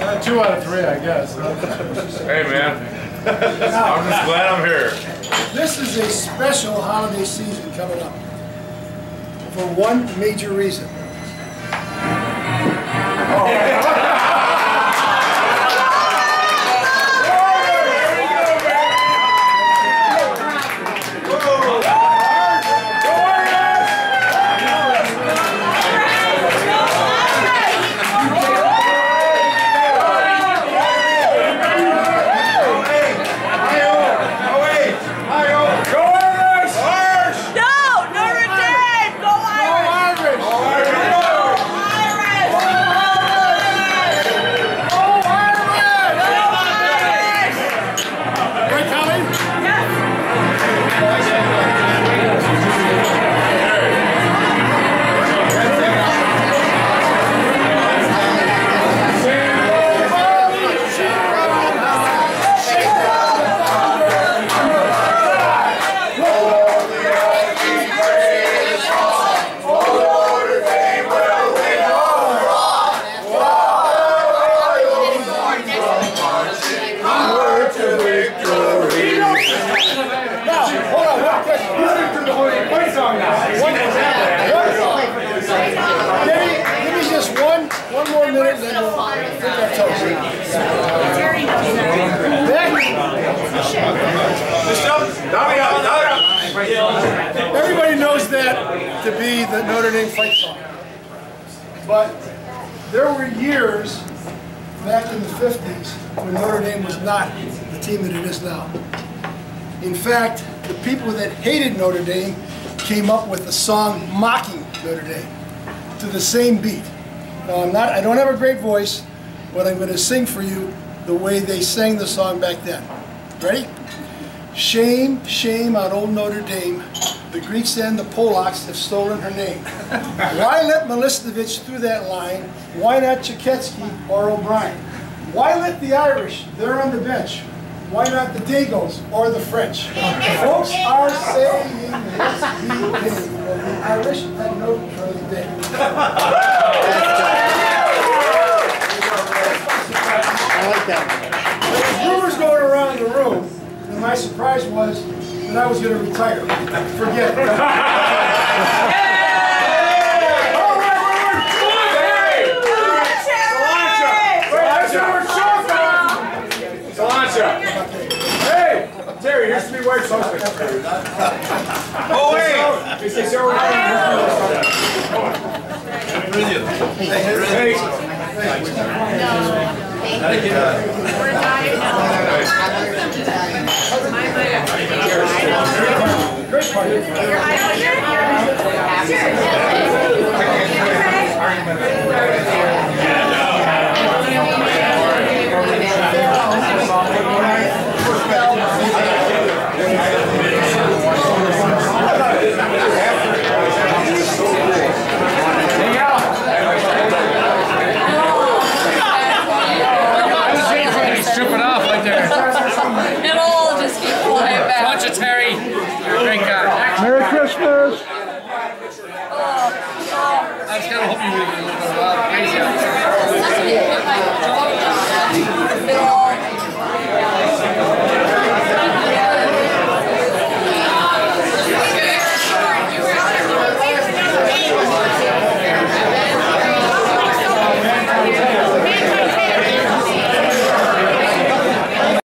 Uh, two out of three, I guess. Hey, man. I'm just glad I'm here. This is a special holiday season coming up for one major reason. No, Give me, give me just one, one more minute, and then we'll pick our toes. Everybody knows that to be the Notre Dame fight song. But there were years back in the 50s when Notre Dame was not the team that it is now. In fact, the people that hated Notre Dame came up with a song mocking Notre Dame to the same beat. Now, I'm not, I don't have a great voice, but I'm going to sing for you the way they sang the song back then. Ready? Shame, shame on old Notre Dame. The Greeks and the Polacks have stolen her name. Why let Milistovich through that line? Why not Chaketsky or O'Brien? Why let the Irish? They're on the bench. Why not the Dagos or the French? Folks are saying let's be king. Well, the Irish had no Notre Dame. I like that. There's rumors going around the room, and my surprise was that I was going to retire. Forget it. White sauce. Oh, wait! Is this your Hey, Great party. Stripping off like there. It'll all just keep flying back. Watch it, Terry. Great guy. Merry Christmas. Oh, I was kind of hoping you would